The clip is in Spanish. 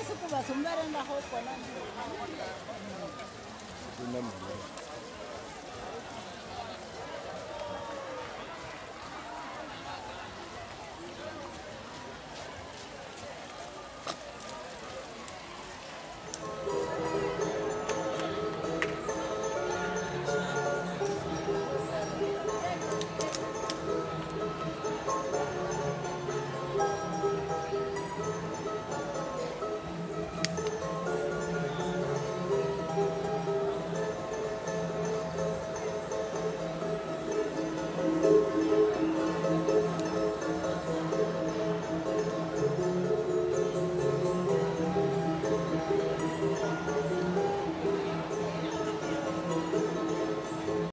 Eso te va a sumar en la.